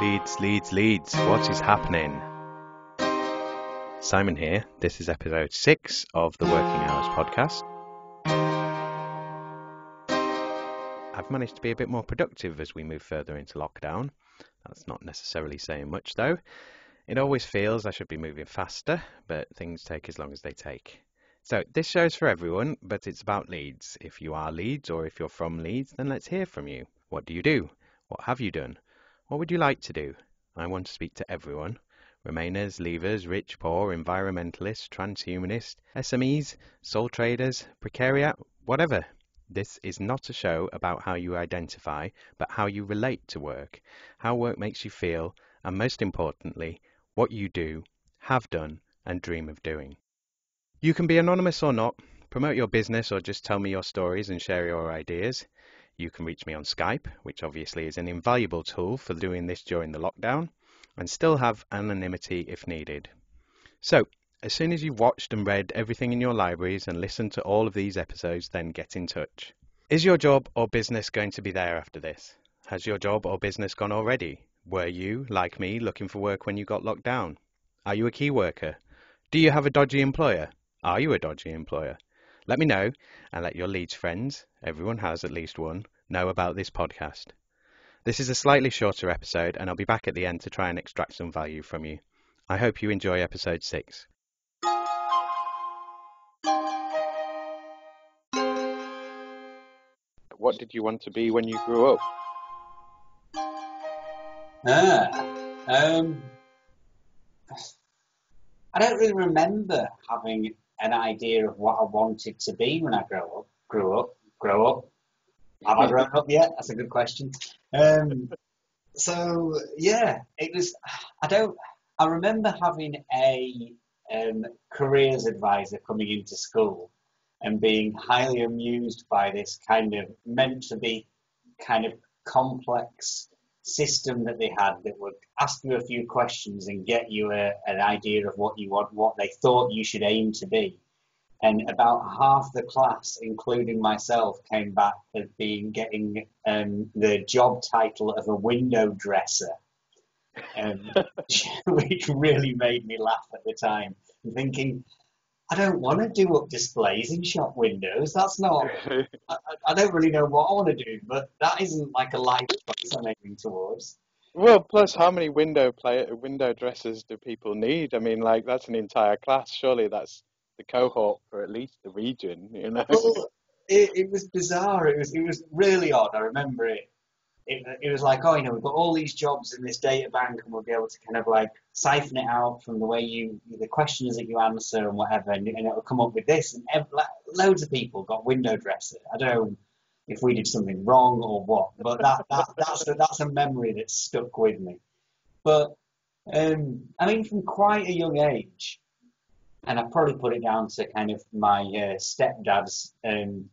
Leeds, Leeds, Leeds, what is happening? Simon here. This is episode six of the Working Hours podcast. I've managed to be a bit more productive as we move further into lockdown. That's not necessarily saying much though. It always feels I should be moving faster, but things take as long as they take. So, this show's for everyone, but it's about Leeds. If you are Leeds or if you're from Leeds, then let's hear from you. What do you do? What have you done? What would you like to do? I want to speak to everyone. Remainers, leavers, rich, poor, environmentalists, transhumanists, SMEs, sole traders, precariat, whatever. This is not a show about how you identify, but how you relate to work, how work makes you feel, and most importantly, what you do, have done, and dream of doing. You can be anonymous or not, promote your business or just tell me your stories and share your ideas. You can reach me on Skype, which obviously is an invaluable tool for doing this during the lockdown, and still have anonymity if needed. So, as soon as you've watched and read everything in your libraries and listened to all of these episodes, then get in touch. Is your job or business going to be there after this? Has your job or business gone already? Were you, like me, looking for work when you got locked down? Are you a key worker? Do you have a dodgy employer? Are you a dodgy employer? Let me know and let your Leeds friends, everyone has at least one, know about this podcast. This is a slightly shorter episode and I'll be back at the end to try and extract some value from you. I hope you enjoy episode 6. What did you want to be when you grew up? Ah, um, I don't really remember having an idea of what I wanted to be when I grow up. Grew up, grow up. Have I grown up yet? That's a good question. Um, so yeah, it was. I don't. I remember having a um, careers advisor coming into school and being highly amused by this kind of meant to be kind of complex system that they had that would ask you a few questions and get you a, an idea of what you want, what they thought you should aim to be. And about half the class, including myself, came back as being getting um, the job title of a window dresser, um, which really made me laugh at the time. Thinking, I don't want to do up displays in shop windows. That's not. I, I don't really know what I want to do, but that isn't like a life choice I'm aiming towards. Well, plus, how many window play window dressers do people need? I mean, like that's an entire class. Surely that's the cohort for at least the region, you know. Well, it, it was bizarre. It was it was really odd. I remember it. It, it was like, oh, you know, we've got all these jobs in this data bank, and we'll be able to kind of like siphon it out from the way you, the questions that you answer and whatever, and, and it'll come up with this. And ev- loads of people got window dresser. I don't know if we did something wrong or what, but that, that that's a, that's a memory that stuck with me. But um, I mean, from quite a young age, and I probably put it down to kind of my uh, stepdad's um,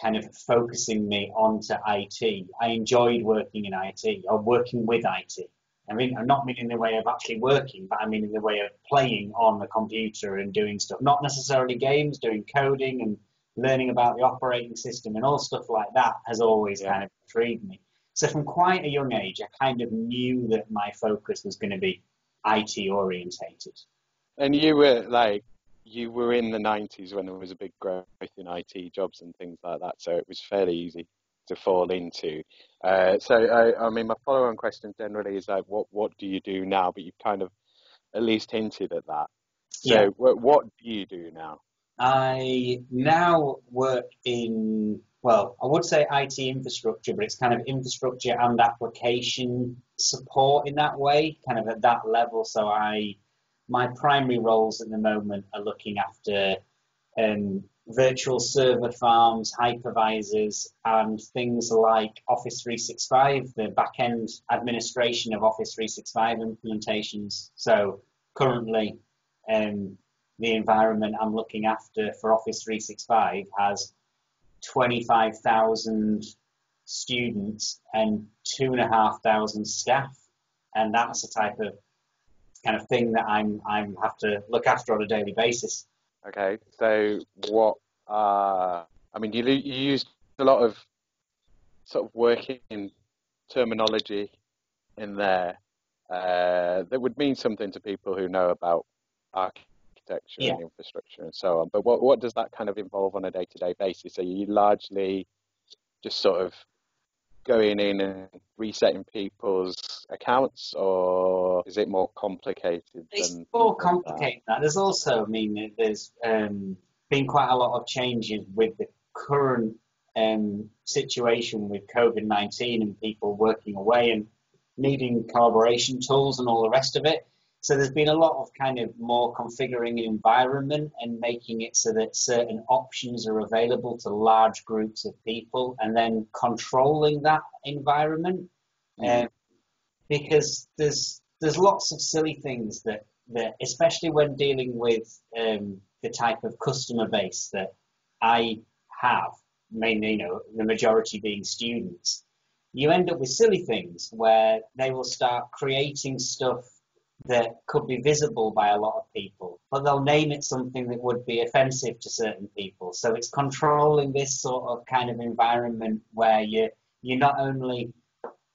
kind of focusing me onto IT. I enjoyed working in IT or working with IT. I mean, I'm not mean in the way of actually working, but I mean in the way of playing on the computer and doing stuff. Not necessarily games, doing coding and learning about the operating system and all stuff like that has always yeah. kind of intrigued me. So from quite a young age, I kind of knew that my focus was going to be IT orientated. And you were like, you were in the 90s when there was a big growth in IT jobs and things like that, so it was fairly easy to fall into. Uh, so, I, I, mean, my follow-on question generally is like, what what do you do now? But you've kind of at least hinted at that. So, yeah. what, what do you do now? I now work in well, I would say IT infrastructure, but it's kind of infrastructure and application support in that way, kind of at that level. So I my primary roles at the moment are looking after um, virtual server farms, hypervisors, and things like Office 365, the back-end administration of Office 365 implementations. So currently, um, the environment I'm looking after for Office 365 has 25,000 students and two and a half thousand staff, and that's the type of kind of thing that I'm I'm have to look after on a daily basis. Okay, so what? Uh, I mean, you you used a lot of sort of working terminology in there uh, that would mean something to people who know about architecture yeah. and infrastructure and so on. But what what does that kind of involve on a day to day basis? Are you largely just sort of going in and resetting people's accounts, or is it more complicated? It's more complicated. That? There's also, I mean, there's um, been quite a lot of changes with the current um, situation with COVID 19 and people working away and needing collaboration tools and all the rest of it. So there's been a lot of kind of more configuring an environment and making it so that certain options are available to large groups of people and then controlling that environment. Mm. Um, because there's there's lots of silly things that, that especially when dealing with um, the type of customer base that I have, mainly you know the majority being students, you end up with silly things where they will start creating stuff that could be visible by a lot of people, but they'll name it something that would be offensive to certain people. So it's controlling this sort of kind of environment where you you're not only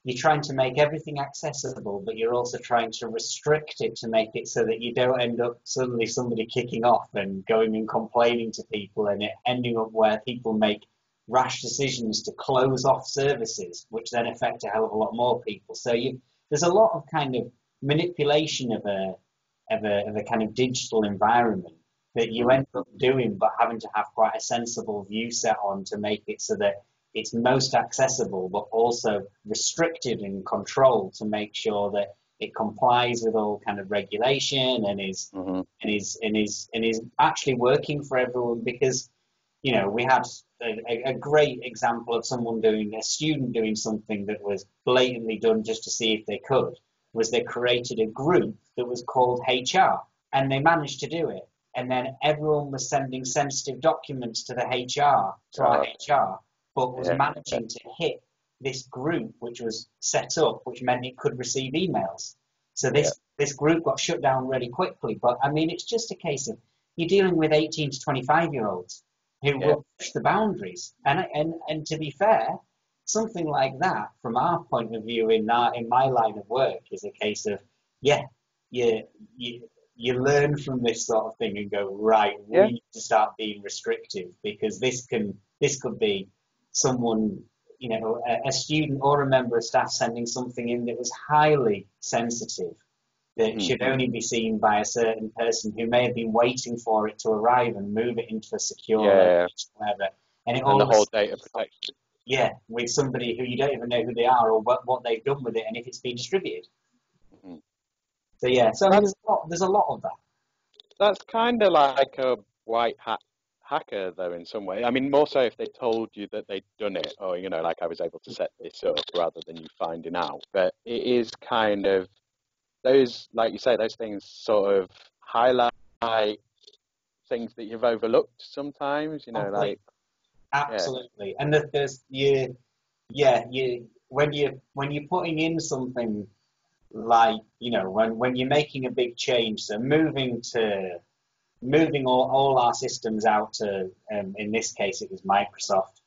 you're trying to make everything accessible, but you're also trying to restrict it to make it so that you don't end up suddenly somebody kicking off and going and complaining to people and it ending up where people make rash decisions to close off services, which then affect a hell of a lot more people. So you, there's a lot of kind of manipulation of a, of a, of a kind of digital environment that you end up doing, but having to have quite a sensible view set on to make it so that it's most accessible, but also restricted and controlled to make sure that it complies with all kind of regulation and is mm-hmm. and is and is and is actually working for everyone because you know we had a, a, great example of someone doing a student doing something that was blatantly done just to see if they could was they created a group that was called HR, and they managed to do it. And then everyone was sending sensitive documents to the HR, to our HR, but was yeah. managing to hit this group, which was set up, which meant it could receive emails. So this yeah. this group got shut down really quickly. But I mean, it's just a case of you're dealing with 18 to 25 year olds who yeah. will push the boundaries. And and and to be fair, something like that, from our point of view in our, in my line of work, is a case of yeah, you you you learn from this sort of thing and go right. Yeah. We need to start being restrictive because this can this could be someone you know a, a student or a member of staff sending something in that was highly sensitive that mm. should only be seen by a certain person who may have been waiting for it to arrive and move it into a secure yeah, whatever. And, it and all the whole data protection yeah, with somebody who you don't even know who they are or what, what they've done with it and if it's been distributed. Mm-hmm. So yeah, so there's a lot, there's a lot of that. That's kind of like a white hat hacker though in some way. I mean, more so if they told you that they'd done it, or you know, like I was able to set this up rather than you finding out. But it is kind of those, like you say, those things sort of highlight things that you've overlooked sometimes. You know, oh, like Absolutely. Yeah. And there's you, yeah, you when you when you're putting in something like you know when when you're making a big change, so moving to moving all, all our systems out to um, in this case it was Microsoft.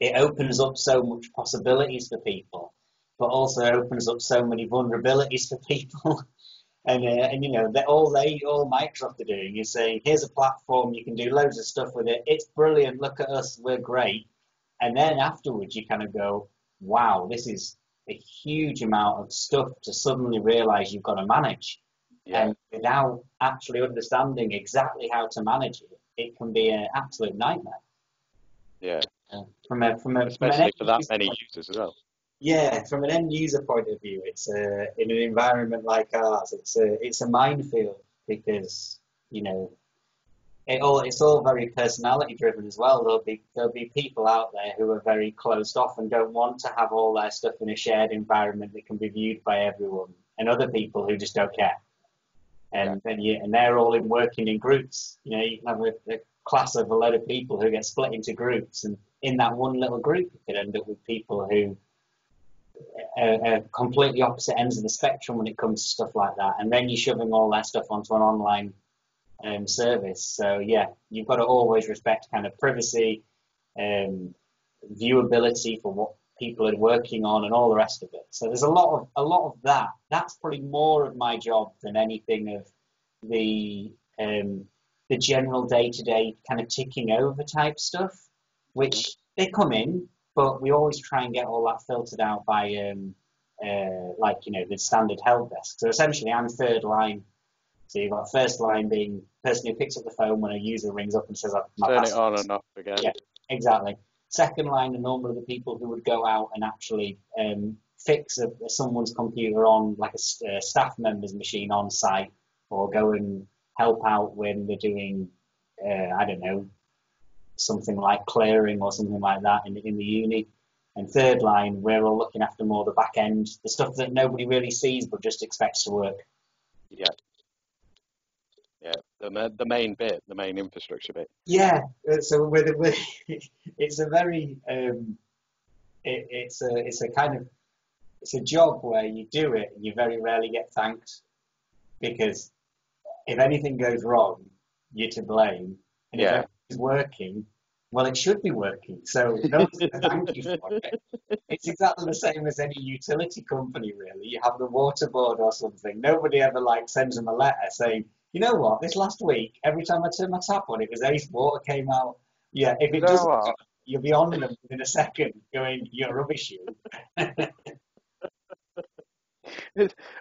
It opens up so much possibilities for people, but also opens up so many vulnerabilities for people. And, uh, and you know, all they, all Microsoft are doing is saying, here's a platform, you can do loads of stuff with it. It's brilliant. Look at us, we're great. And then afterwards, you kind of go, wow, this is a huge amount of stuff to suddenly realize you've got to manage. Yeah. And without actually understanding exactly how to manage it, it can be an absolute nightmare. Yeah. Uh, from a, from a, Especially from for that many users as well. Yeah, from an end user point of view, it's a, in an environment like ours, it's a it's a minefield because you know it all it's all very personality driven as well. There'll be there'll be people out there who are very closed off and don't want to have all their stuff in a shared environment that can be viewed by everyone, and other people who just don't care. And then you and they're all in working in groups. You know, you can have a, a class of a load of people who get split into groups, and in that one little group, you could end up with people who are completely opposite ends of the spectrum when it comes to stuff like that. And then you're shoving all that stuff onto an online um, service. So yeah, you've got to always respect kind of privacy, um, viewability for what people are working on and all the rest of it. So there's a lot of a lot of that. That's probably more of my job than anything of the um, the general day to day kind of ticking over type stuff, which they come in, but we always try and get all that filtered out by um, uh, like you know the standard help desk. So essentially, I'm third line. So you've got first line being the person who picks up the phone when a user rings up and says, "My Turn it password on is-" and off again. Yeah. Exactly. Second line are normally the people who would go out and actually um, fix a, someone's computer on like a staff member's machine on site, or go and help out when they're doing, uh, I don't know, something like clearing or something like that in, in the uni. And third line, we're all looking after more the back end, the stuff that nobody really sees but just expects to work. Yeah. The the main bit, the main infrastructure bit. Yeah, uh, so with, with it's a very um, it, it's a it's a kind of it's a job where you do it and you very rarely get thanked because if anything goes wrong, you're to blame, and Yeah. if it's working, well, it should be working. So no one's going to thank you for it. It's exactly the same as any utility company, really. You have the water board or something. Nobody ever like sends them a letter saying, you know what, this last week, every time I turned my tap on, it was ace water came out. Yeah, if it You know doesn't, what? you'll be on them within a second, going, you're rubbish, you.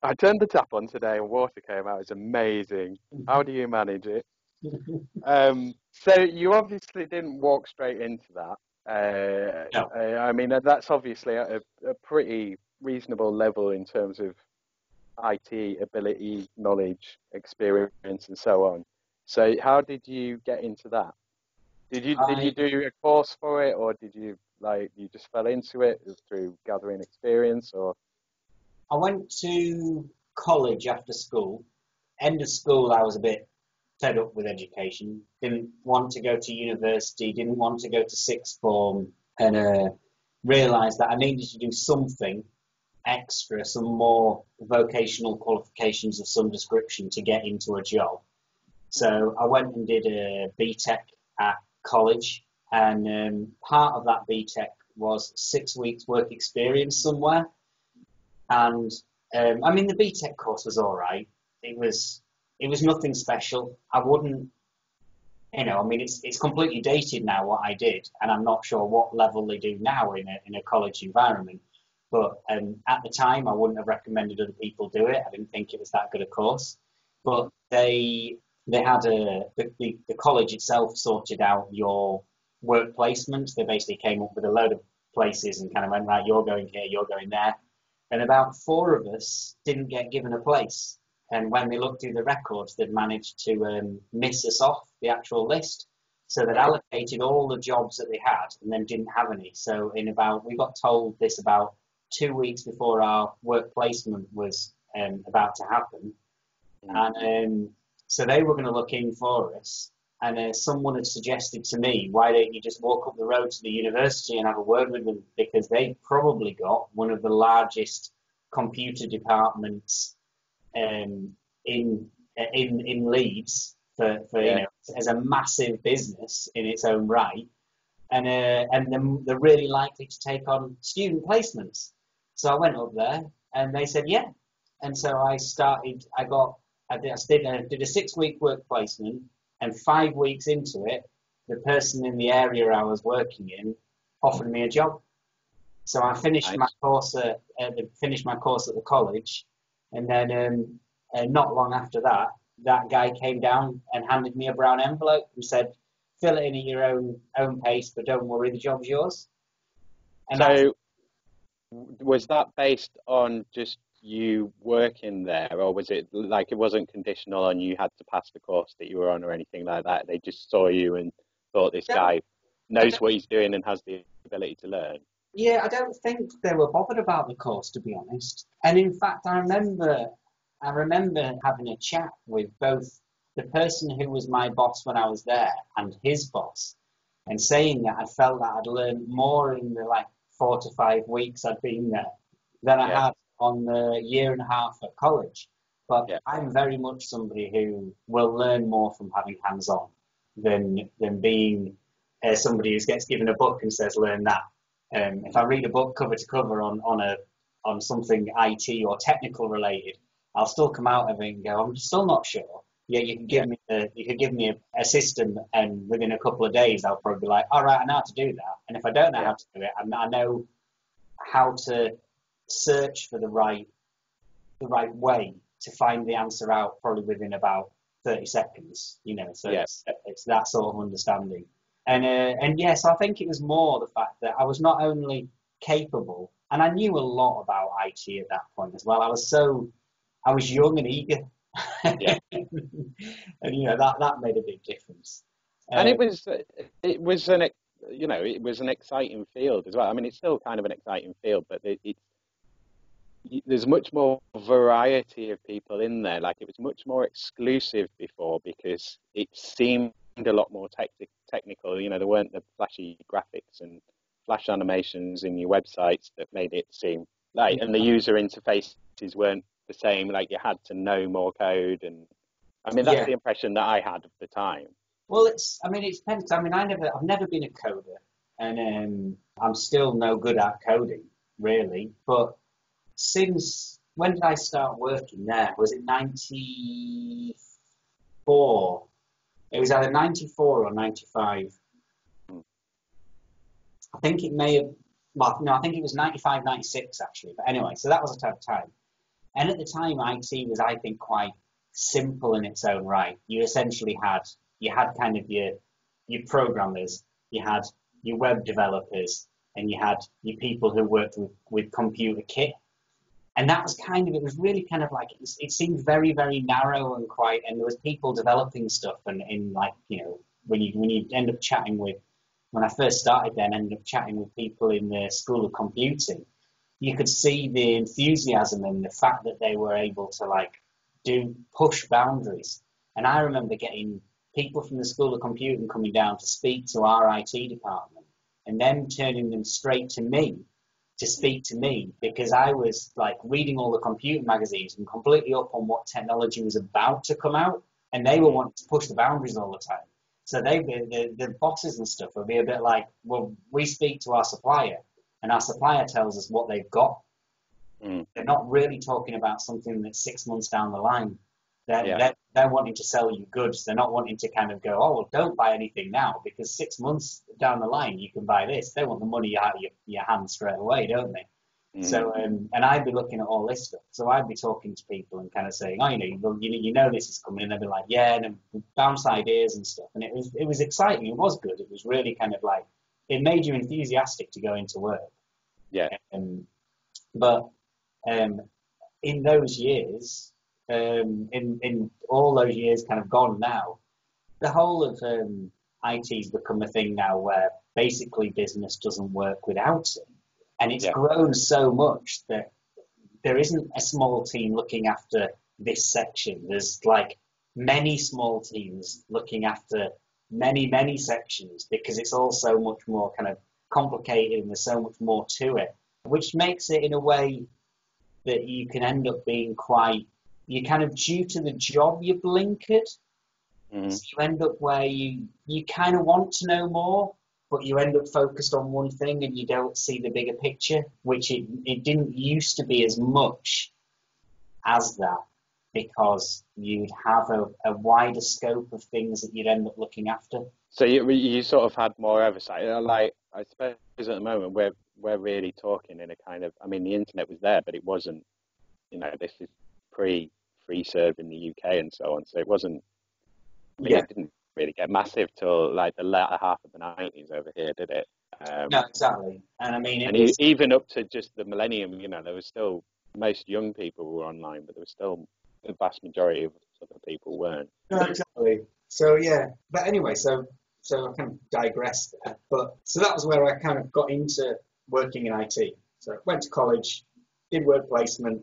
I turned the tap on today and water came out. It's amazing. How do you manage it? Um, so you obviously didn't walk straight into that. Uh, No. I mean, that's obviously a, a pretty reasonable level in terms of IT ability, knowledge, experience, and so on. So how did you get into that? Did you did I- you do a course for it, or did you like you just fell into it through gathering experience, or I went to college after school. End of school, I was a bit fed up with education. Didn't want to go to university. Didn't want to go to sixth form, and uh, realised that I needed to do something extra, some more vocational qualifications of some description to get into a job. So I went and did a BTEC at college, and um, part of that BTEC was six weeks work experience somewhere. And um, I mean, the BTEC course was all right. It was it was nothing special. I wouldn't, you know, I mean, it's it's completely dated now what I did, and I'm not sure what level they do now in a in a college environment. But um, at the time, I wouldn't have recommended other people do it. I didn't think it was that good a course. But they they had a the, the, college itself sorted out your work placements. They basically came up with a load of places and kind of went right, you're going here, you're going there. And about four of us didn't get given a place. And when they looked through the records, they'd managed to um, miss us off the actual list. So they'd allocated all the jobs that they had and then didn't have any. So in about, we got told this about two weeks before our work placement was um, about to happen. And um, so they were going to look in for us. And uh, someone had suggested to me, why don't you just walk up the road to the university and have a word with them? Because they probably got one of the largest computer departments um, in in in Leeds for, for Yeah. you know as a massive business in its own right, and uh, and they're really likely to take on student placements. So I went up there and they said yeah, and so I started. I got I did, I did a, did a six week work placement, and five weeks into it, the person in the area I was working in offered me a job. So I finished Nice. my course at, the, finished my course at the college, and then um, uh, not long after that, that guy came down and handed me a brown envelope and said, "Fill it in at your own own pace, but don't worry, the job's yours." And so was that based on just you working there, or was it like it wasn't conditional on you had to pass the course that you were on or anything like that? They just saw you and thought this No. guy knows what he's doing and has the ability to learn. Yeah, I don't think they were bothered about the course, to be honest. And in fact, I remember, I remember having a chat with both the person who was my boss when I was there and his boss, and saying that I felt that I'd learned more in the like four to five weeks I'd been there than I Yeah. had on the year and a half at college. But Yeah. I'm very much somebody who will learn more from having hands on than than being uh, somebody who gets given a book and says learn that Um, if I read a book cover to cover on, on a on something IT or technical related, I'll still come out of it and go, I'm still not sure. Yeah, you can give me a, you can give me a, a, system, and within a couple of days, I'll probably be like, all right, I know how to do that. And if I don't know yeah. how to do it, I, I know how to search for the right the right way to find the answer out, probably within about 30 seconds. You know, so yeah. it's, it's that sort of understanding. And uh, and yes, I think it was more the fact that I was not only capable, and I knew a lot about IT at that point as well. I was so, I was young and eager. Yeah. and you know that that made a big difference. And it uh, was it was an you know it was an exciting field as well. I mean, it's still kind of an exciting field, but it, it there's much more variety of people in there. Like it was much more exclusive before because it seemed a lot more tech- technical. You know, there weren't the flashy graphics and flash animations in your websites that made it seem like, and the user interfaces weren't the same. Like you had to know more code, and I mean that's yeah. the impression that I had of the time. Well, it's. I mean, it depends. I mean, I never. I've never been a coder, and um, I'm still no good at coding, really. But since when did I start working there? Was it '94? It was either 94 or 95. I think it may have, well, no, I think it was 95, 96 actually. But anyway, so that was a tough time. And at the time, IT was, I think, quite simple in its own right. You essentially had, you had kind of your, your programmers, you had your web developers, and you had your people who worked with, with computer kit and that was kind of it was really kind of like it, it, seemed very very narrow and quite and there was people developing stuff and in like you know when you when you end up chatting with when I first started then ended up chatting with people in the school of computing you could see the enthusiasm and the fact that they were able to like do push boundaries. And I remember getting people from the school of computing coming down to speak to our IT department and then turning them straight to me to speak to me because I was like reading all the computer magazines and completely up on what technology was about to come out, and they were wanting to push the boundaries all the time. So they, the, the bosses and stuff would be a bit like, well, we speak to our supplier, and our supplier tells us what they've got. Mm. They're not really talking about something that's six months down the line. They're, yeah. they're, they're wanting to sell you goods. They're not wanting to kind of go, oh, well, don't buy anything now because six months down the line you can buy this. They want the money out of your, your hands straight away, don't they? Mm. So, um, and I'd be looking at all this stuff. So I'd be talking to people and kind of saying, oh, you know, you, you know this is coming, and they'd be like, yeah, and bounce ideas and stuff. And it was it was exciting. It was good. It was really kind of like it made you enthusiastic to go into work. Yeah. Um, but um, in those years, um, in in all those years kind of gone now, the whole of um, IT's become a thing now where basically business doesn't work without it, and it's yeah. grown so much that there isn't a small team looking after this section. There's like many small teams looking after many many sections because it's all so much more kind of complicated and there's so much more to it, which makes it in a way that you can end up being quite you kind of due to the job you're blinkered. Mm-hmm. So you end up where you you kind of want to know more, but you end up focused on one thing and you don't see the bigger picture, which it, it didn't used to be as much as that because you'd have a, a wider scope of things that you'd end up looking after. So you you sort of had more oversight. Like I suppose at the moment we're we're really talking in a kind of I mean the internet was there, but it wasn't. You know, this is pre FreeServe in the UK and so on. So it wasn't. I mean, yeah. It didn't really get massive till like the latter half of the nineties over here, did it? Um, no, exactly. And I mean, and was... even up to just the millennium, you know, there was still most young people were online, but there was still the vast majority of other people weren't. No, exactly. So yeah, but anyway, so so I kind of digressed there. But so that was where I kind of got into working in IT. So I went to college, did work placement,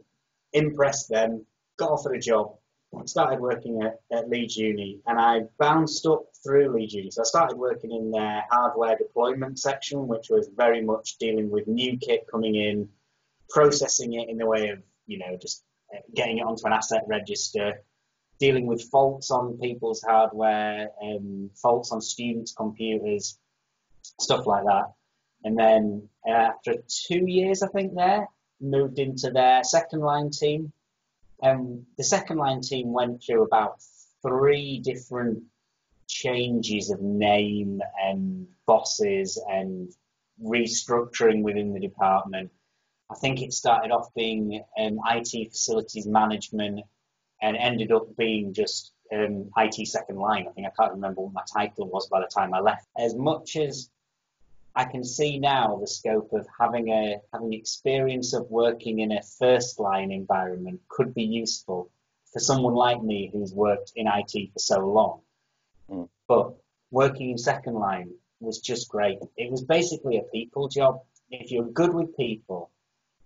impressed them, got offered a job, started working at, at Leeds Uni, and I bounced up through Leeds Uni. So I started working in their hardware deployment section, which was very much dealing with new kit coming in, processing it in the way of, you know, just getting it onto an asset register, dealing with faults on people's hardware, um, faults on students' computers, stuff like that. And then uh, after two years, I think there, moved into their second line team. And the second line team went through about three different changes of name and bosses and restructuring within the department. I think it started off being um, IT facilities management and ended up being just um, IT second line. I think I can't remember what my title was by the time I left. As much as I can see now the scope of having a having experience of working in a first line environment could be useful for someone like me who's worked in IT for so long. Mm. But working in second line was just great. It was basically a people job. If you're good with people,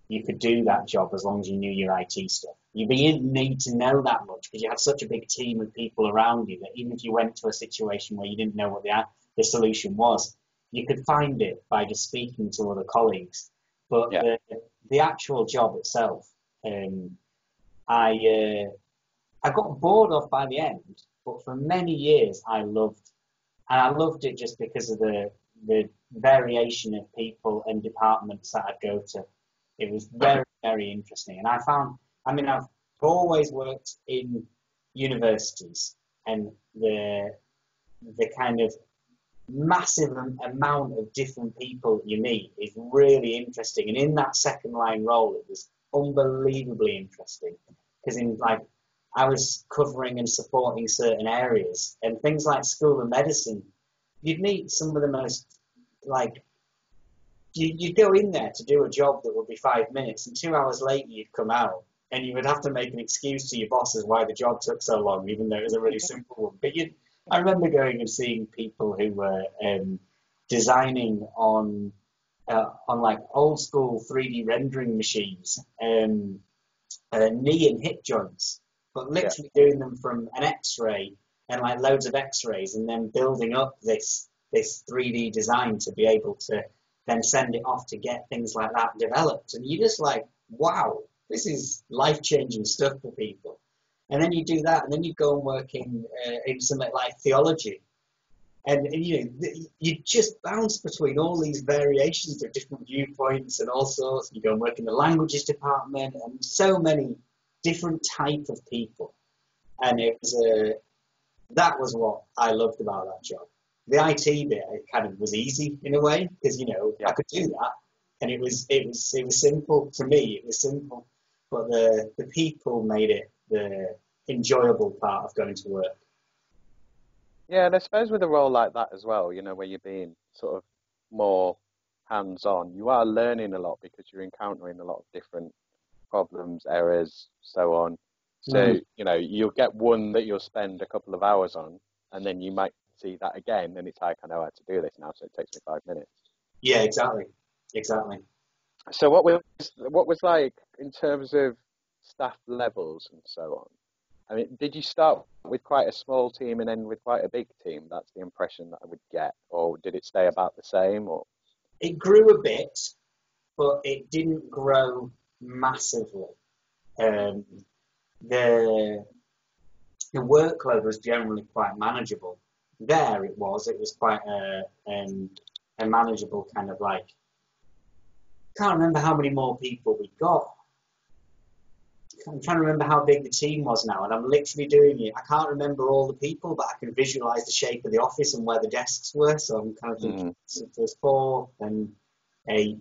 you could do that job as long as you knew your IT stuff. You didn't need to know that much because you had such a big team of people around you that even if you went to a situation where you didn't know what the, the solution was, you could find it by just speaking to other colleagues. But yeah. the, the actual job itself, um, I uh, I got bored of by the end. But for many years, I loved, and I loved it just because of the the variation of people and departments that I'd go to. It was very very interesting, and I found. I mean, I've always worked in universities, and the the kind of massive amount of different people you meet is really interesting. And in that second line role, it was unbelievably interesting because in like I was covering and supporting certain areas and things like school of medicine. You'd meet some of the most like you, you'd go in there to do a job that would be five minutes, and two hours later you'd come out and you would have to make an excuse to your bosses why the job took so long, even though it was a really simple one. But you I remember going and seeing people who were um, designing on uh, on like old school 3D rendering machines, um, uh, knee and hip joints, but literally yeah. doing them from an X-ray and like loads of X-rays, and then building up this this 3D design to be able to then send it off to get things like that developed. And you're just like, wow, this is life changing stuff for people. And then you do that, and then you go and work in, uh, in something like theology. And, and, you know, you just bounce between all these variations of different viewpoints and all sorts. You go and work in the languages department and so many different type of people. And it was a, that was what I loved about that job. The IT bit, it kind of was easy in a way because you know I could do that, and it was it was it was simple to me. It was simple, but the the people made it the enjoyable part of going to work. Yeah, and I suppose with a role like that as well, you know, where you're being sort of more hands on, you are learning a lot because you're encountering a lot of different problems, errors, so on. So, mm. you know, you'll get one that you'll spend a couple of hours on, and then you might see that again, and it's like, I know how to do this now, so it takes me five minutes. Yeah, exactly. Exactly. So, what was what was like in terms of staff levels and so on. I mean, did you start with quite a small team and end with quite a big team? That's the impression that I would get, or did it stay about the same? Or it grew a bit, but it didn't grow massively. Um, the the workload was generally quite manageable. There it was. It was quite a um, a manageable kind of like. Can't remember how many more people we got I'm trying to remember how big the team was now, and I'm literally doing it. I can't remember all the people, but I can visualize the shape of the office and where the desks were. So I'm kind of thinking mm. so there's four and eight.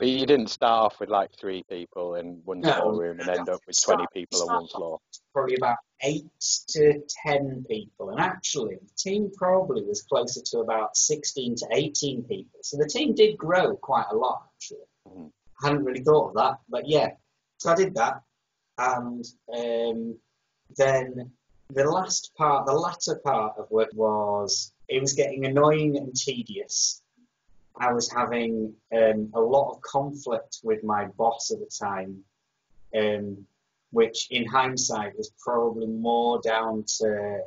But you didn't start off with like three people in one no, small room and end up with start, 20 people on one floor. Probably about eight to 10 people. And actually, the team probably was closer to about 16 to 18 people. So the team did grow quite a lot, actually. Mm-hmm. I hadn't really thought of that. But yeah, so I did that and um, then the last part, the latter part of work was it was getting annoying and tedious. I was having um, a lot of conflict with my boss at the time, um, which in hindsight was probably more down to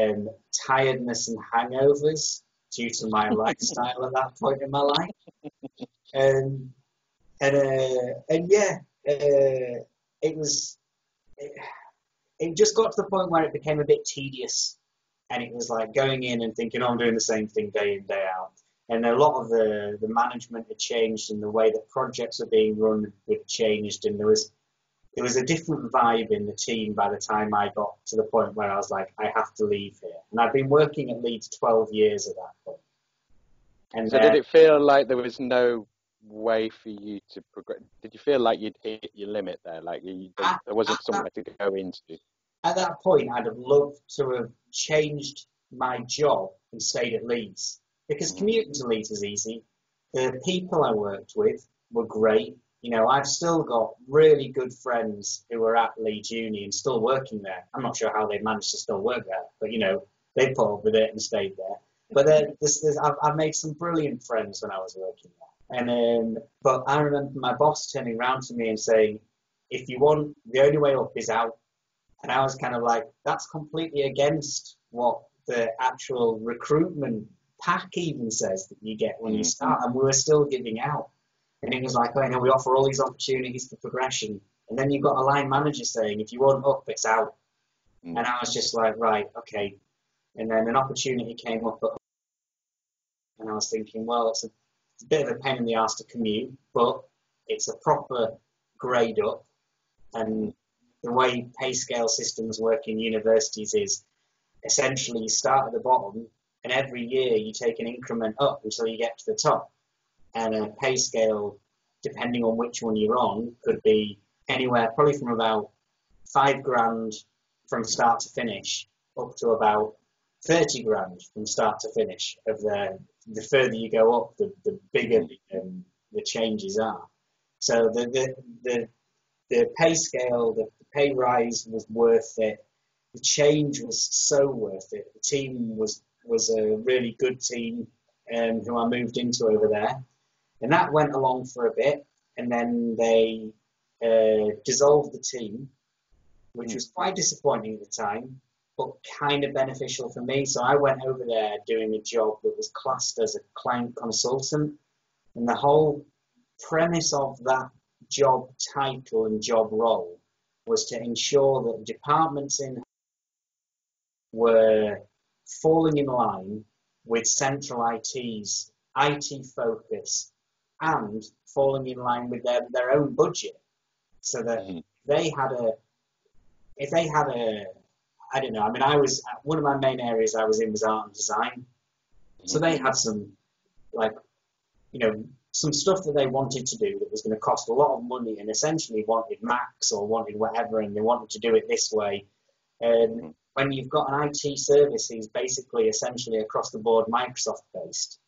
um, tiredness and hangovers due to my lifestyle at that point in my life. Um, and uh, and yeah, uh, it was it, it just got to the point where it became a bit tedious, and it was like going in and thinking, "Oh, I'm doing the same thing day in day out." And a lot of the, the management had changed and the way that projects are being run had changed and there was there was a different vibe in the team by the time I got to the point where I was like, I have to leave here. And I've been working at Leeds 12 years at that point. And so, uh, did it feel like there was no way for you to progress? Did you feel like you'd hit your limit there? Like you, at, there wasn't somewhere that, to go into? At that point, I'd have loved to have changed my job and stayed at Leeds because mm. commuting to Leeds is easy. The people I worked with were great. You know, I've still got really good friends who are at Leeds Uni and still working there. I'm not sure how they managed to still work there, but you know, they put up with it and stayed there. But there's, there's, I've, I've made some brilliant friends when I was working there. And um, but I remember my boss turning around to me and saying, "If you want, the only way up is out." And I was kind of like, "That's completely against what the actual recruitment pack even says that you get when you mm. start." And we were still giving out. And he was like, "Oh, you know, we offer all these opportunities for progression." And then you've got a line manager saying, "If you want up, it's out." Mm. And I was just like, "Right, okay." And then an opportunity came up at and I was thinking, well, it's a, it's a bit of a pain in the ass to commute, but it's a proper grade up. And the way pay scale systems work in universities is essentially you start at the bottom and every year you take an increment up until you get to the top. And a pay scale, depending on which one you're on, could be anywhere probably from about five grand from start to finish up to about 30 grand from start to finish of the the further you go up, the, the bigger the, um, the changes are. So the, the, the, the pay scale, the, the pay rise was worth it. The change was so worth it. The team was, was a really good team um, who I moved into over there. And that went along for a bit. And then they uh, dissolved the team, which was quite disappointing at the time but kind of beneficial for me. So I went over there doing a job that was classed as a client consultant. And the whole premise of that job title and job role was to ensure that departments in were falling in line with central IT's IT focus and falling in line with their, their own budget. So that mm-hmm. they had a if they had a, I don't know. I mean, I was one of my main areas I was in was art and design. So they mm-hmm. had some, like, you know, some stuff that they wanted to do that was going to cost a lot of money and essentially wanted Macs or wanted whatever and they wanted to do it this way. And when you've got an IT service who's basically essentially across the board Microsoft based,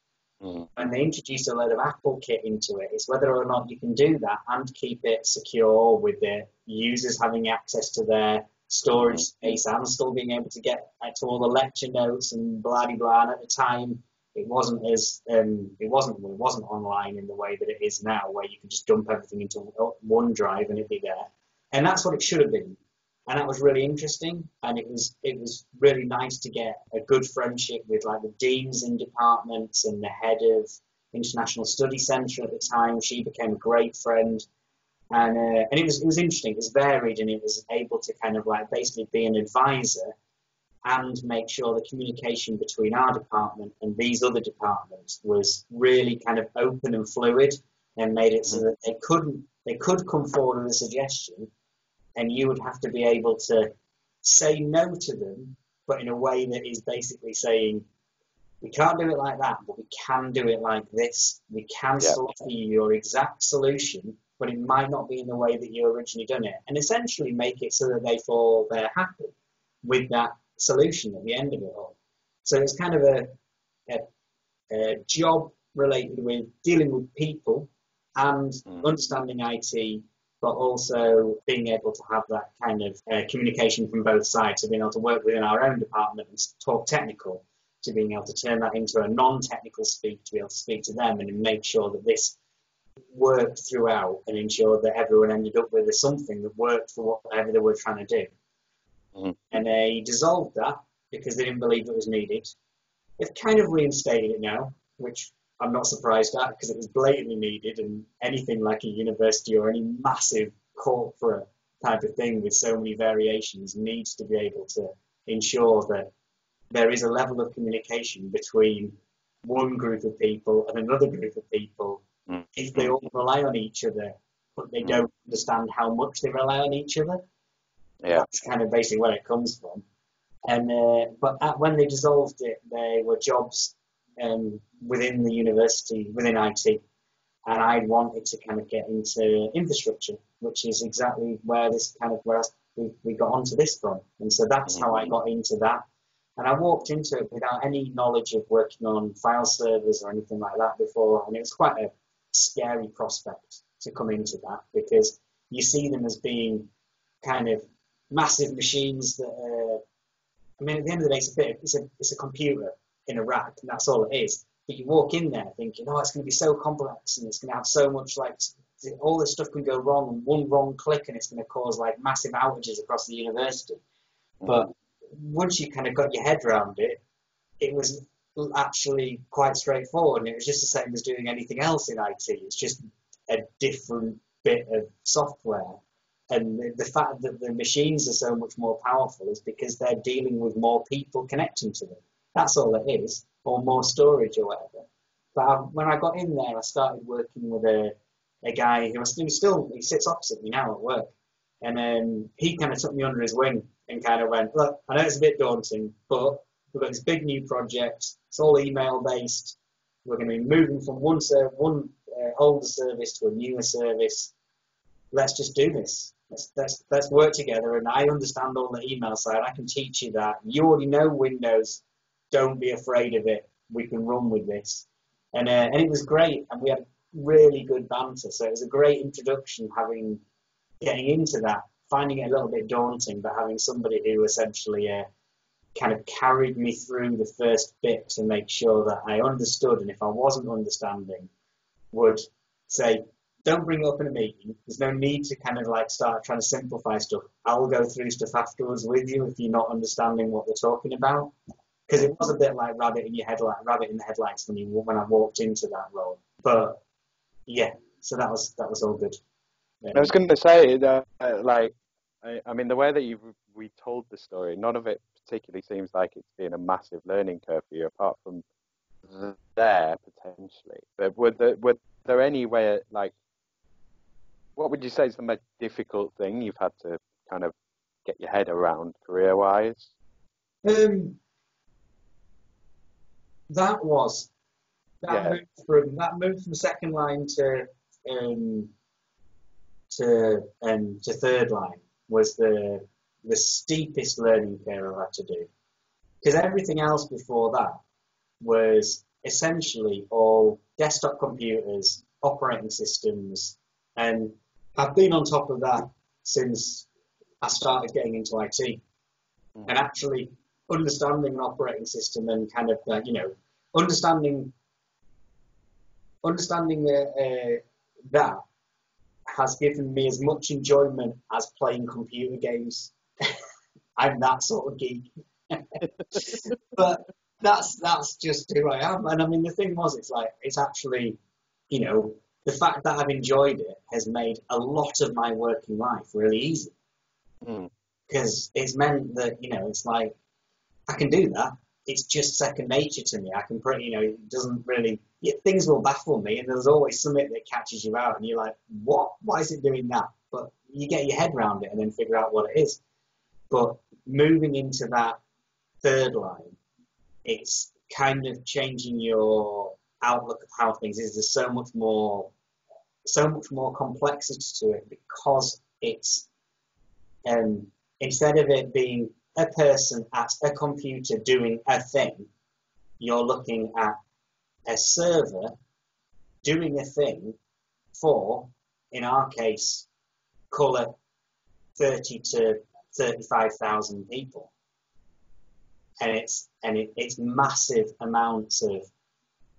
mm. and they introduce a load of Apple kit into it, it's whether or not you can do that and keep it secure with the users having access to their storage space and still being able to get to all the lecture notes and blah blah blah. And at the time, it wasn't as um, it wasn't it wasn't online in the way that it is now, where you can just dump everything into OneDrive and it'd be there. And that's what it should have been. And that was really interesting. And it was it was really nice to get a good friendship with like the deans in departments and the head of International Study Centre at the time. She became a great friend and uh, and it was it was interesting. It was varied, and it was able to kind of like basically be an advisor and make sure the communication between our department and these other departments was really kind of open and fluid, and made it so mm-hmm. that they couldn't they could come forward with a suggestion, and you would have to be able to say no to them, but in a way that is basically saying we can't do it like that, but we can do it like this. We can yeah. offer you your exact solution but it might not be in the way that you originally done it, and essentially make it so that they feel they're happy with that solution at the end of it all. So it's kind of a, a, a job related with dealing with people and mm. understanding IT, but also being able to have that kind of uh, communication from both sides. So being able to work within our own department and talk technical, to being able to turn that into a non-technical speak, to be able to speak to them and make sure that this worked throughout and ensure that everyone ended up with something that worked for whatever they were trying to do. Mm-hmm. And they dissolved that because they didn't believe it was needed. They've kind of reinstated it now, which I'm not surprised at because it was blatantly needed, and anything like a university or any massive corporate type of thing with so many variations needs to be able to ensure that there is a level of communication between one group of people and another group of people Mm. if they all rely on each other, but they don't understand how much they rely on each other. Yeah. That's kind of basically where it comes from. And uh, but at, when they dissolved it, there were jobs um, within the university, within IT, and I wanted to kind of get into infrastructure, which is exactly where this kind of where we, we got onto this from. And so that's how I got into that. And I walked into it without any knowledge of working on file servers or anything like that before, and it was quite a scary prospect to come into that because you see them as being kind of massive machines that are, I mean, at the end of the day, it's a bit, it's a, it's a computer in a rack, and that's all it is. But you walk in there thinking, oh, it's going to be so complex, and it's going to have so much like all this stuff can go wrong, and one wrong click, and it's going to cause like massive outages across the university. Mm-hmm. But once you kind of got your head around it, it was actually quite straightforward, and it was just the same as doing anything else in IT. It's just a different bit of software. And the, the fact that the machines are so much more powerful is because they're dealing with more people connecting to them. That's all it is, or more storage or whatever. But I, when I got in there, I started working with a, a guy who was still he sits opposite me now at work, and um, he kind of took me under his wing and kind of went, look, I know it's a bit daunting, but we've got this big new project. It's all email based. We're going to be moving from one ser- one uh, older service to a newer service. Let's just do this. Let's, let's let's work together. And I understand all the email side. I can teach you that. You already know Windows. Don't be afraid of it. We can run with this. And uh, and it was great. And we had really good banter. So it was a great introduction having getting into that, finding it a little bit daunting, but having somebody who essentially uh, kind of carried me through the first bit to make sure that I understood, and if I wasn't understanding, would say, "Don't bring it up in a meeting. There's no need to kind of like start trying to simplify stuff. I'll go through stuff afterwards with you if you're not understanding what they're talking about." Because it was a bit like rabbit in your headlight, rabbit in the headlights when you when I walked into that role. But yeah, so that was that was all good. I was going to say that, uh, like, I, I mean, the way that you we told the story, none of it particularly seems like it's been a massive learning curve for you, apart from there potentially. But were there, were there any way, like, what would you say is the most difficult thing you've had to kind of get your head around career-wise? Um, that was that Yeah. moved from that moved from second line to um, to um, to third line was the the steepest learning curve I had to do because everything else before that was essentially all desktop computers, operating systems, and I've been on top of that since I started getting into IT and actually understanding an operating system and kind of uh, you know understanding understanding uh, uh, that has given me as much enjoyment as playing computer games. I'm that sort of geek, but that's that's just who I am. And I mean, the thing was, it's like it's actually, you know, the fact that I've enjoyed it has made a lot of my working life really easy Mm. because it's meant that you know it's like I can do that. It's just second nature to me. I can pretty, you know, it doesn't really. Things will baffle me, and there's always something that catches you out, and you're like, "What? Why is it doing that?" But you get your head around it and then figure out what it is. But moving into that third line, it's kind of changing your outlook of how things is. There's so much more, so much more complexity to it because it's um, instead of it being a person at a computer doing a thing, you're looking at a server doing a thing for, in our case, it 30 to 35,000 people. And it's, and it, it's massive amounts of,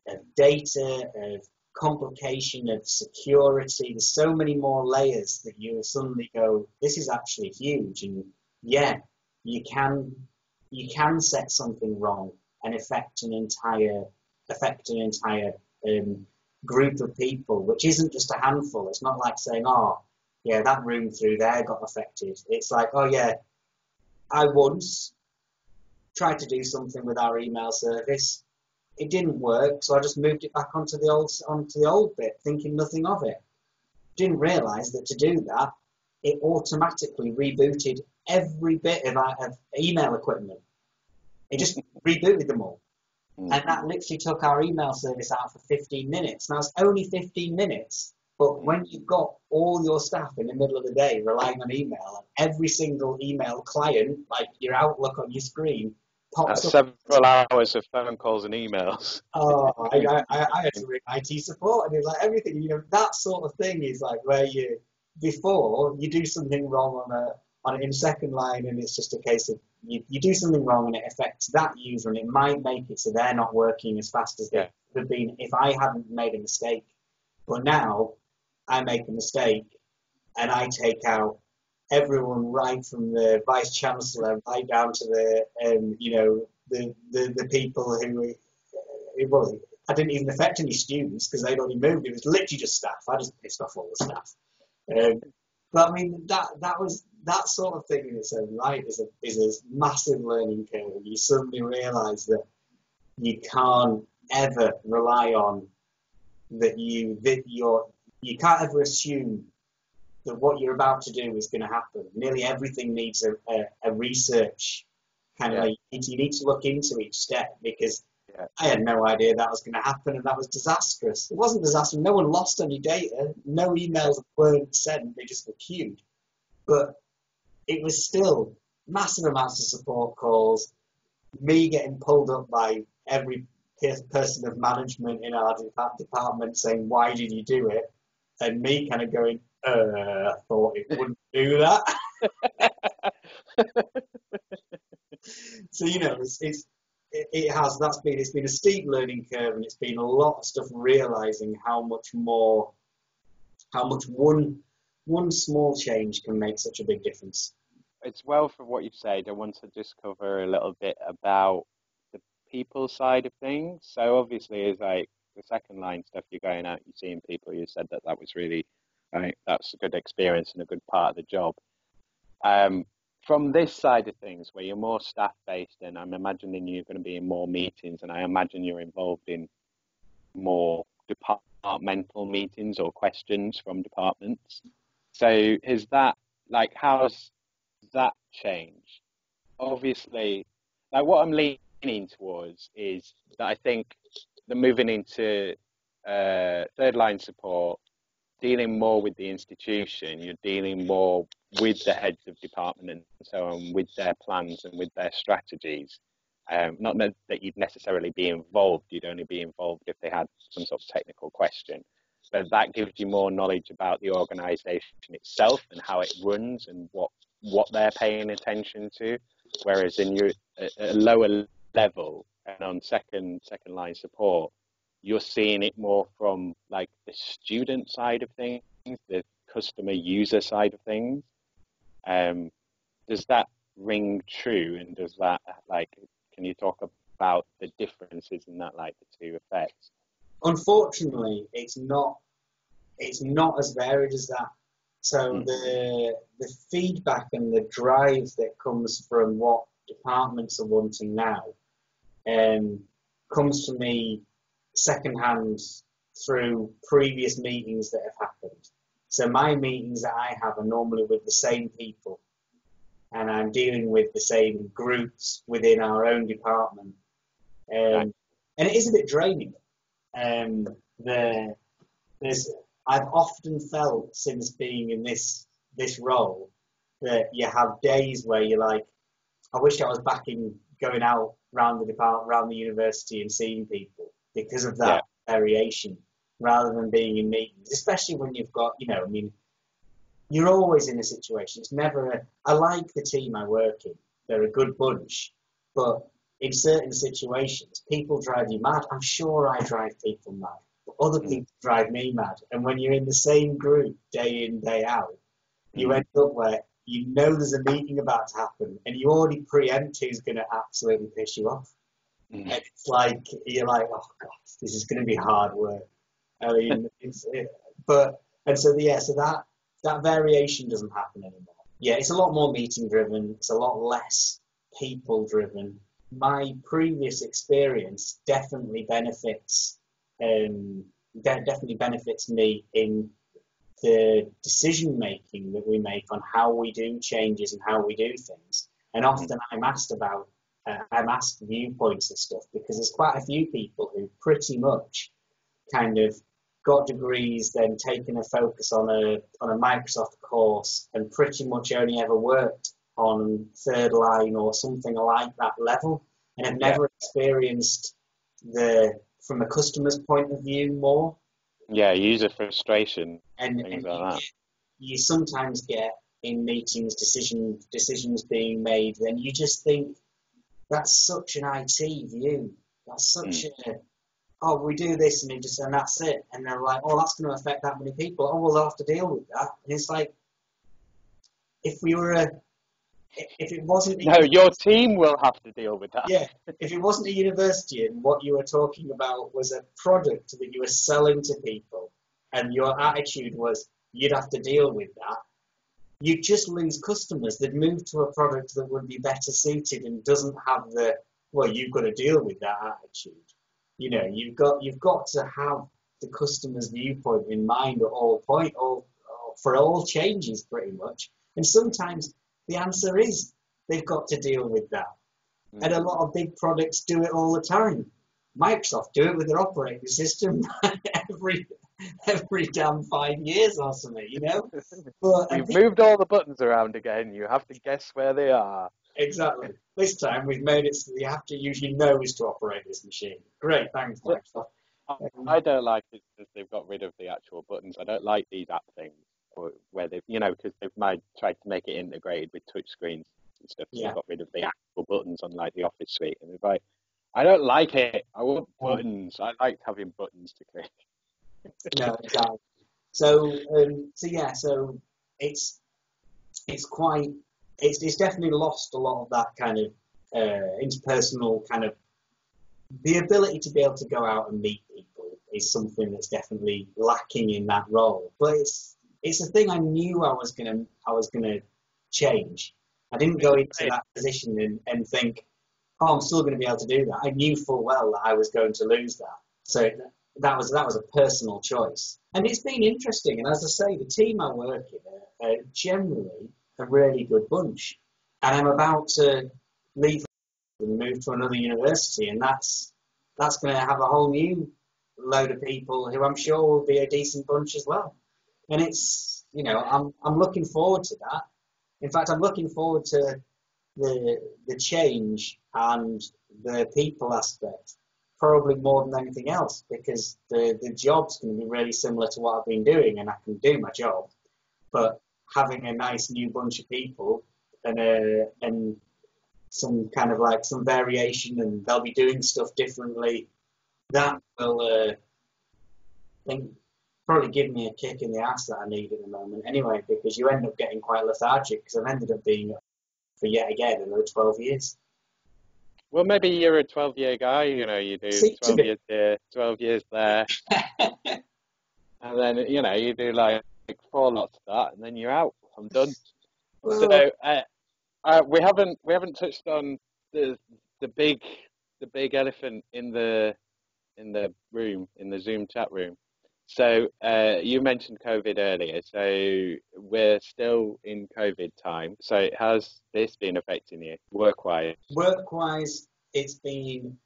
of data, of complication, of security. There's so many more layers that you suddenly go, this is actually huge. And yeah, you can you can set something wrong and affect an entire affect an entire um, group of people, which isn't just a handful. It's not like saying, oh, yeah, that room through there got affected. It's like, oh yeah, I once tried to do something with our email service. it didn't work, so I just moved it back onto the old onto the old bit, thinking nothing of it. Didn't realise that to do that, it automatically rebooted every bit of, of email equipment. It just rebooted them all. Mm. And that literally took our email service out for 15 minutes. Now it's only 15 minutes, but when you've got all your staff in the middle of the day relying on email, and every single email client, like your Outlook on your screen, pops That's up. Several hours of phone calls and emails. Oh, I, I, I had to ring IT support, and it was like everything. You know, that sort of thing is like where you before you do something wrong on a on in second line, and it's just a case of you, you do something wrong and it affects that user, and it might make it so they're not working as fast as they would have been if I hadn't made a mistake. But now I make a mistake and I take out everyone right from the vice chancellor right down to the um, you know the, the, the people who well I didn't even affect any students because they'd already moved. It was literally just staff. I just pissed off all the staff. Um, but I mean that that was that sort of thing in its own right is a is a massive learning curve. You suddenly realise that you can't ever rely on that you that you're you can't ever assume that what you're about to do is going to happen. Nearly everything needs a, a, a research kind yeah. of. You need to look into each step because yeah. I had no idea that was going to happen, and that was disastrous. It wasn't disastrous. No one lost any data. No emails weren't sent. They just were queued. But it was still massive amounts of support calls. Me getting pulled up by every person of management in our department saying, "Why did you do it?" and me kind of going, uh, I thought it wouldn't do that. so you know, it's, it's it, it, has that's been it's been a steep learning curve, and it's been a lot of stuff realizing how much more, how much one one small change can make such a big difference. It's well for what you've said. I want to just cover a little bit about the people side of things. So obviously, it's like the second line stuff, you're going out, you're seeing people. You said that that was really, right, that's a good experience and a good part of the job. Um, from this side of things, where you're more staff based, and I'm imagining you're going to be in more meetings, and I imagine you're involved in more departmental meetings or questions from departments. So, is that like how's that changed? Obviously, like what I'm leaning towards is that I think the moving into uh, third line support, dealing more with the institution, you're dealing more with the heads of department and so on, with their plans and with their strategies. Um, not that you'd necessarily be involved, you'd only be involved if they had some sort of technical question. But that gives you more knowledge about the organisation itself and how it runs and what, what they're paying attention to. Whereas in your a lower level, and on second second line support, you're seeing it more from like the student side of things, the customer user side of things. Um, does that ring true? And does that like can you talk about the differences in that like the two effects? Unfortunately, it's not it's not as varied as that. So mm. the the feedback and the drive that comes from what departments are wanting now um, comes to me secondhand through previous meetings that have happened. So my meetings that I have are normally with the same people, and I'm dealing with the same groups within our own department, um, and it is a bit draining. Um, the, there's I've often felt since being in this this role that you have days where you're like, I wish I was back in going out around the department, around the university and seeing people because of that yeah. variation rather than being in meetings, especially when you've got, you know, I mean, you're always in a situation. It's never a, I like the team I work in. They're a good bunch, but in certain situations, people drive you mad. I'm sure I drive people mad, but other mm. people drive me mad. And when you're in the same group day in, day out, you mm. end up where you know there's a meeting about to happen, and you already preempt who's going to absolutely piss you off. Mm. And it's like you're like, oh god, this is going to be hard work. I mean, it's, it, but and so yeah, so that that variation doesn't happen anymore. Yeah, it's a lot more meeting driven. It's a lot less people driven. My previous experience definitely benefits um, de- definitely benefits me in the decision making that we make on how we do changes and how we do things. And often I'm asked about, uh, I'm asked viewpoints and stuff because there's quite a few people who pretty much kind of got degrees, then taken a focus on a on a Microsoft course, and pretty much only ever worked on third line or something like that level, and have never experienced the from a customer's point of view more. Yeah, user frustration, And, things and like you, that. you sometimes get in meetings decision decisions being made, then you just think that's such an IT view. That's such hmm. a oh we do this and just and that's it. And they're like, oh that's going to affect that many people. Oh well they'll have to deal with that. And it's like if we were a if it wasn't a No, your team will have to deal with that. yeah, if it wasn't a university and what you were talking about was a product that you were selling to people and your attitude was you'd have to deal with that, you'd just lose customers. They'd move to a product that would be better suited and doesn't have the well, you've got to deal with that attitude. You know, you've got you've got to have the customer's viewpoint in mind at all point, all for all changes pretty much. And sometimes the answer is they've got to deal with that. Hmm. And a lot of big products do it all the time. Microsoft do it with their operating system every every damn five years or something, you know. But You've think- moved all the buttons around again. You have to guess where they are. exactly. This time we've made it so that you have to use your nose to operate this machine. Great, thanks, Microsoft. I don't like it because they've got rid of the actual buttons. I don't like these app things, where they've you know, because they've made, tried to make it integrated with touch screens and stuff. So Yeah. they've got rid of the actual buttons on like the Office suite, and they're like, I don't like it. I want buttons. I like having buttons to click. no, exactly. So, um, so yeah, so it's it's quite it's it's definitely lost a lot of that kind of uh, interpersonal kind of the ability to be able to go out and meet people is something that's definitely lacking in that role. But it's it's a thing I knew I was gonna I was gonna change. I didn't go into that position and, and think, oh, I'm still going to be able to do that. I knew full well that I was going to lose that. So that was that was a personal choice, and it's been interesting. And as I say, the team I work in are, are generally a really good bunch. And I'm about to leave and move to another university, and that's that's going to have a whole new load of people who I'm sure will be a decent bunch as well. And it's you know I'm I'm looking forward to that. In fact, I'm looking forward to the the change and the people aspect probably more than anything else because the the job's going to be really similar to what I've been doing and I can do my job, but having a nice new bunch of people and uh, and some kind of like some variation and they'll be doing stuff differently. That will uh, I think probably give me a kick in the ass that I need at the moment anyway because you end up getting quite lethargic because I've ended up being for yet again another 12 years. Well, maybe you're a 12 year guy, you know, you do See, 12 years here, 12 years there, and then, you know, you do like four lots of that, and then you're out. I'm done. So, uh, uh, we haven't we haven't touched on the the big the big elephant in the in the room in the Zoom chat room. So uh, you mentioned COVID earlier. So we're still in COVID time. So has this been affecting you work wise? work wise, it's been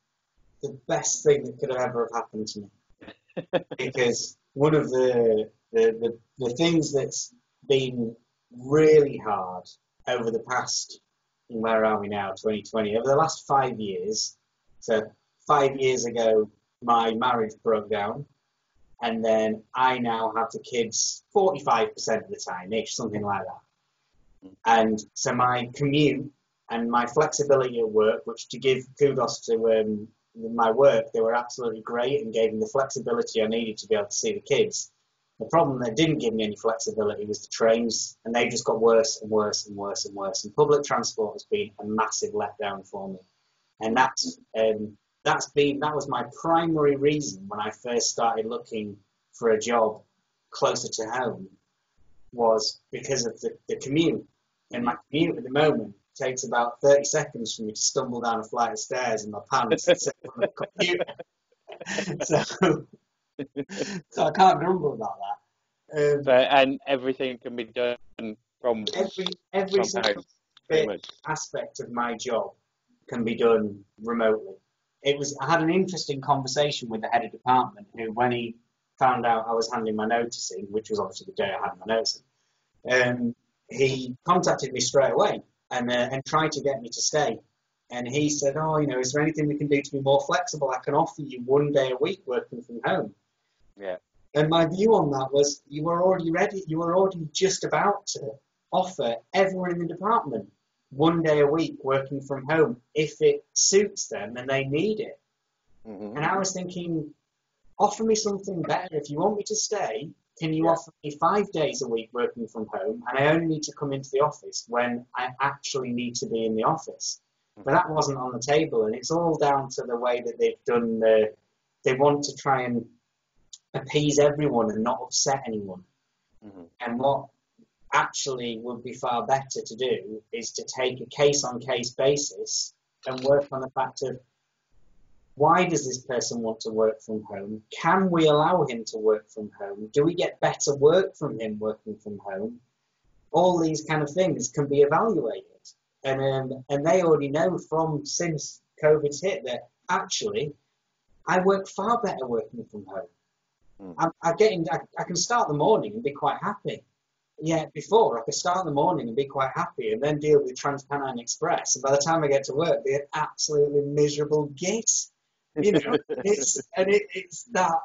the best thing that could ever have happened to me. because one of the, the, the, the things that's been really hard over the past, where are we now, 2020, over the last five years. So, five years ago, my marriage broke down, and then I now have the kids 45% of the time ish, something like that. And so, my commute and my flexibility at work, which to give kudos to um, my work, they were absolutely great and gave me the flexibility I needed to be able to see the kids. The problem that didn't give me any flexibility was the trains, and they just got worse and worse and worse and worse. And public transport has been a massive letdown for me, and that's um, that's been that was my primary reason when I first started looking for a job closer to home was because of the, the commute. And my commute at the moment takes about 30 seconds for me to stumble down a flight of stairs in my pants and sit on the computer. so, so I can't grumble about that. Um, So, and everything can be done from every every from single home, bit aspect of my job can be done remotely. It was I had an interesting conversation with the head of department who, when he found out I was handing my notice in, which was obviously the day I had my notice in, um, he contacted me straight away and uh, and tried to get me to stay. And he said, "Oh, you know, is there anything we can do to be more flexible? I can offer you one day a week working from home." Yeah. And my view on that was, you were already ready. You were already just about to offer everyone in the department one day a week working from home if it suits them and they need it. Mhm. And I was thinking, offer me something better. If you want me to stay, can you Yeah. offer me five days a week working from home and I only need to come into the office when I actually need to be in the office? But that wasn't on the table, and it's all down to the way that they've done the. They want to try and appease everyone and not upset anyone. Mhm. And what actually would be far better to do is to take a case on case basis and work on the fact of why does this person want to work from home? Can we allow him to work from home? Do we get better work from him working from home? All these kind of things can be evaluated. And, um, and they already know from since COVID's hit that actually I work far better working from home. Mm. I, I, get in, I, I can start the morning and be quite happy. Yeah, before I could start in the morning and be quite happy and then deal with Transpennine Express. And by the time I get to work, be an absolutely miserable git. You know, it's, and it, it's that.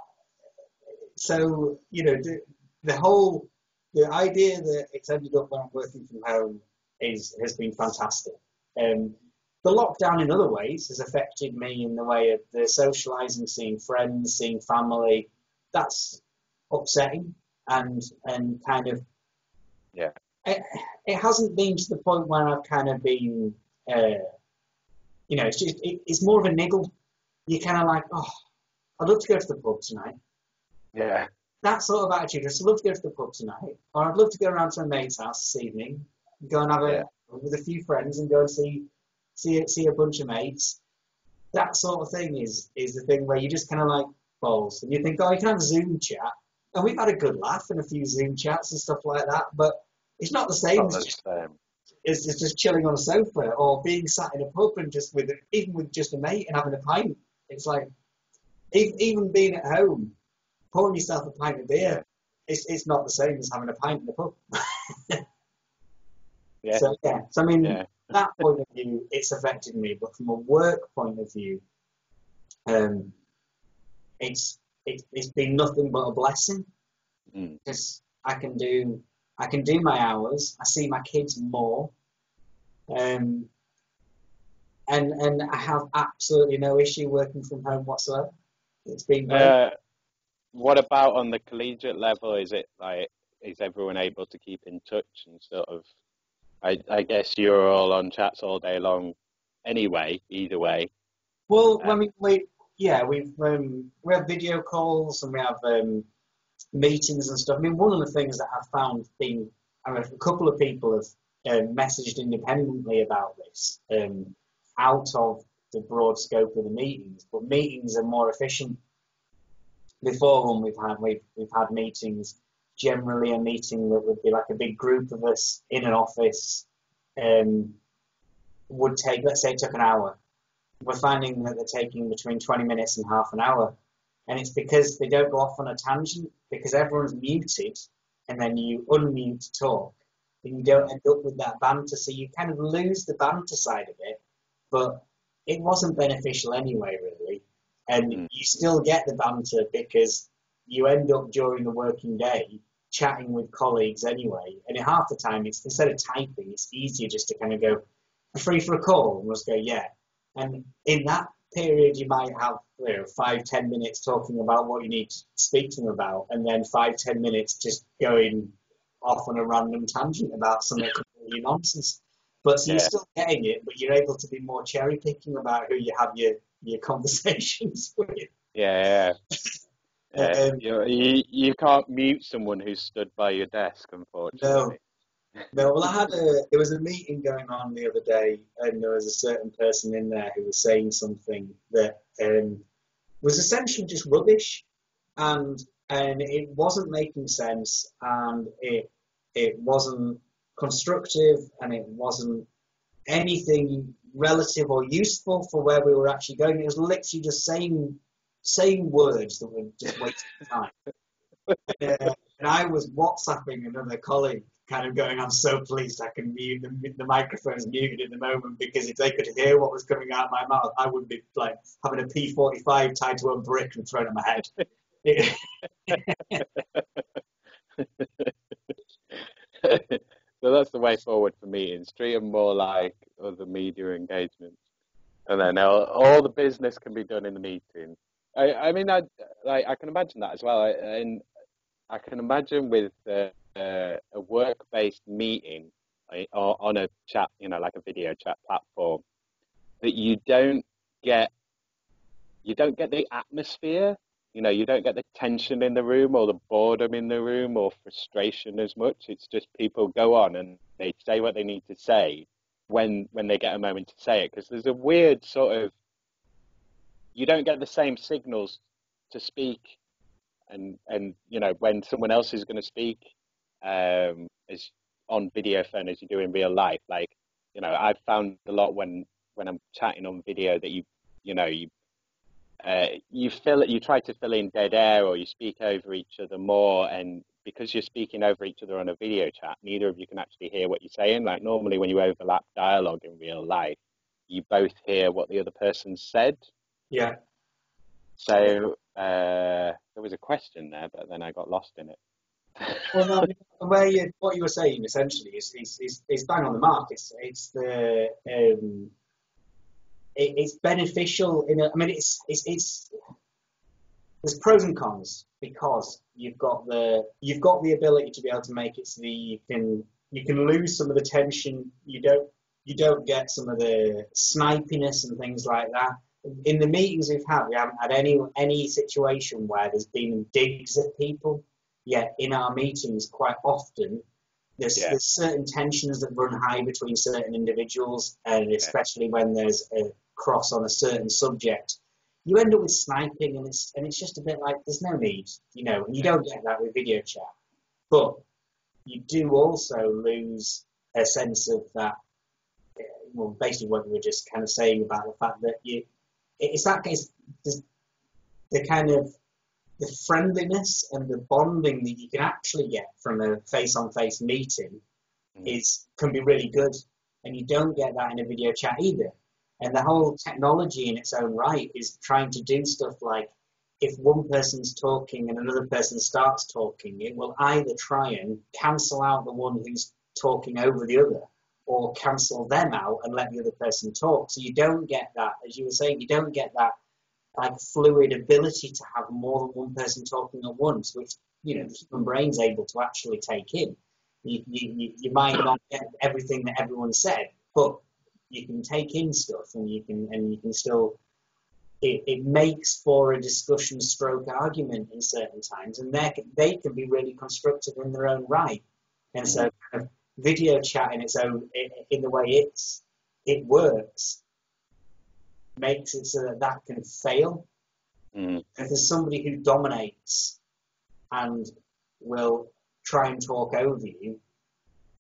So, you know, the, the whole, the idea that it's ended up when I'm working from home is, has been fantastic. Um, the lockdown in other ways has affected me in the way of the socializing, seeing friends, seeing family. That's upsetting and, and kind of Yeah. it, it hasn't been to the point where I've kind of been, uh, you know, it's just it, it's more of a niggle. You're kind of like, oh, I'd love to go to the pub tonight. Yeah. That sort of attitude. I'd love to go to the pub tonight, or I'd love to go around to a mate's house this evening, go and have a with a few friends and go and see see see a bunch of mates. That sort of thing is is the thing where you just kind of like balls, and you think, oh, you can have a Zoom chat, and we've had a good laugh and a few Zoom chats and stuff like that, but it's not the same Not as the same. is just chilling on a sofa or being sat in a pub and just with even with just a mate and having a pint. It's like even, even being at home, pouring yourself a pint of beer. It's, it's not the same as having a pint in the pub. Yeah. So yeah, so I mean Yeah. that point of view, it's affected me, but from a work point of view, um, it's it, it's been nothing but a blessing Mm. because I can do I can do my hours. I see my kids more, um, and and I have absolutely no issue working from home whatsoever. It's been great. Uh, what about on the collegiate level? Is it like is everyone able to keep in touch and sort of? I I guess you're all on chats all day long, anyway. Either way. well, uh, I mean, we yeah we've um, we have video calls and we have um, meetings and stuff. I mean, one of the things that I've found being I mean, a couple of people have um, messaged independently about this um, out of the broad scope of the meetings, but meetings are more efficient. Before when we've had we've we've had meetings, generally a meeting that would be like a big group of us in an office um, would take let's say it took an hour. We're finding that they're taking between 20 minutes and half an hour, and it's because they don't go off on a tangent because everyone's muted, and then you unmute to talk, and you don't end up with that banter, so you kind of lose the banter side of it. But it wasn't beneficial anyway, really, and Mm. you still get the banter because you end up during the working day chatting with colleagues anyway, and half the time it's instead of typing, it's easier just to kind of go free for a call and just go yeah. And in that period, you might have you know, five, ten minutes talking about what you need to speak to them about, and then five, ten minutes just going off on a random tangent about something completely nonsense. But so you're still getting it, but you're able to be more cherry picking about who you have your, your conversations with. Yeah. Yeah. Yeah. Um, you, you you can't mute someone who's stood by your desk, unfortunately. No, well, I had a. There was a meeting going on the other day, and there was a certain person in there who was saying something that um, was essentially just rubbish, and and it wasn't making sense, and it it wasn't constructive, and it wasn't anything relative or useful for where we were actually going. It was literally just saying saying words that were just wasting time. and, uh, and I was WhatsApping another colleague, kind of going, "I'm so pleased I can mute the, the microphone's muted at the moment because if they could hear what was coming out of my mouth, I would be like having a P45 tied to a brick and thrown at my head." so that's the way forward for meetings. Treat them more like other media engagements, and then all, all the business can be done in the meeting. I, I mean, I like I can imagine that as well, I, and I can imagine with uh, uh, a work-based meeting or on a chat, you know, like a video chat platform, that you don't get you don't get the atmosphere you know, you don't get the tension in the room or the boredom in the room or frustration as much. It's just people go on and they say what they need to say when when they get a moment to say it because there's a weird sort of you don't get the same signals to speak and and you know when someone else is going to speak um is on video phone as you do in real life. Like you know i've found a lot when when i'm chatting on video that you you know you uh, you fill you try to fill in dead air or you speak over each other more. And because you're speaking over each other on a video chat neither of you can actually hear what you're saying. Like normally when you overlap dialogue in real life you both hear what the other person said. Yeah. So uh, there was a question there but then i got lost in it well, no, where you, what you were saying essentially is, is, is, is bang on the mark. It's, it's the um, it, it's beneficial in a, I mean, it's, it's, it's, there's pros and cons because you've got the, you've got the ability to be able to make it so that you can, you can lose some of the tension. You don't, you don't get some of the snipiness and things like that. In the meetings we've had, we haven't had any any situation where there's been digs at people. Yet in our meetings, quite often, there's, yeah. there's certain tensions that run high between certain individuals, and especially yeah. when there's a cross on a certain subject, you end up with sniping, and it's and it's just a bit like there's no need, you know, and you don't get that with video chat, but you do also lose a sense of that. Eh, well, basically, what we were just kind of saying about the fact that you, it's that case, the kind of the friendliness and the bonding that you can actually get from a face-on-face meeting mm. is can be really good, and you don't get that in a video chat either. And the whole technology in its own right is trying to do stuff like if one person's talking and another person starts talking, it will either try and cancel out the one who's talking over the other or cancel them out and let the other person talk. So you don't get that, as you were saying, you don't get that like fluid ability to have more than one person talking at once, which you know the human brain's able to actually take in. You, you, you might not get everything that everyone said, but you can take in stuff and you can and you can still it, it makes for a discussion stroke argument in certain times and they they can be really constructive in their own right and so kind of video chat in its own in the way it's it works makes it so that that can fail mm. if there's somebody who dominates and will try and talk over you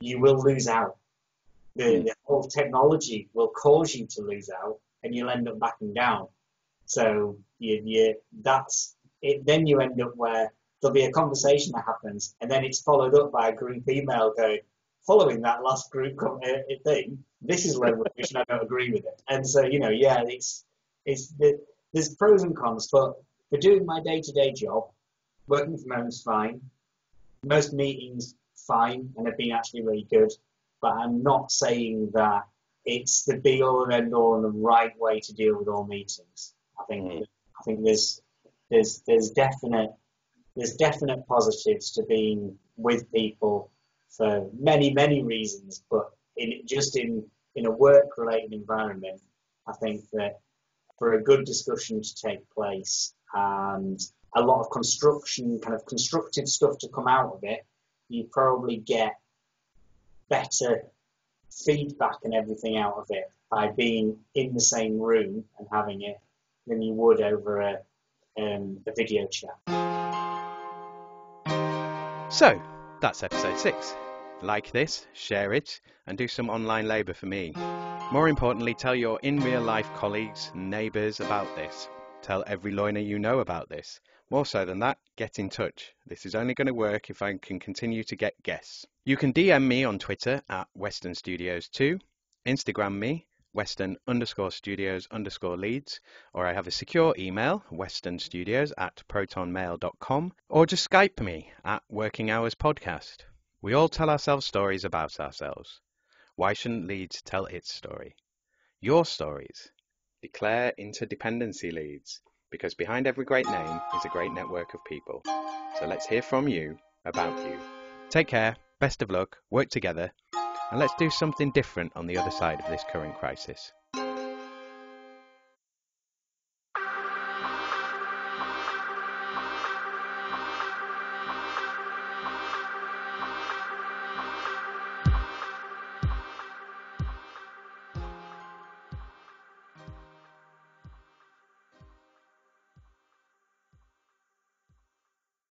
you will lose out the, mm. the whole technology will cause you to lose out and you'll end up backing down. So you, you, that's it. Then you end up where there'll be a conversation that happens and then it's followed up by a group email going, following that last group com- uh, thing, this is leverage and I don't agree with it. And so, you know, yeah, it's, it's, there's pros and cons, but for doing my day-to-day job, working from home is fine. Most meetings, fine, and have been actually really good but I'm not saying that it's the be all and end all and the right way to deal with all meetings. I think mm. I think there's there's there's definite there's definite positives to being with people for many many reasons, but in just in in a work related environment, I think that for a good discussion to take place and a lot of construction kind of constructive stuff to come out of it, you probably get better feedback and everything out of it by being in the same room and having it than you would over a, um, a video chat. So, that's episode 6. Like this, share it, and do some online labour for me. More importantly, tell your in real life colleagues and neighbours about this. Tell every loiner you know about this. More so than that, get in touch. This is only going to work if I can continue to get guests. You can DM me on Twitter at Western Studios 2, Instagram me, Western underscore studios underscore Leeds, or I have a secure email, westernstudios at protonmail.com, or just Skype me at Working Hours Podcast. We all tell ourselves stories about ourselves. Why shouldn't Leeds tell its story? Your stories. Declare interdependency Leeds because behind every great name is a great network of people. So let's hear from you about you. Take care, best of luck, work together, and let's do something different on the other side of this current crisis.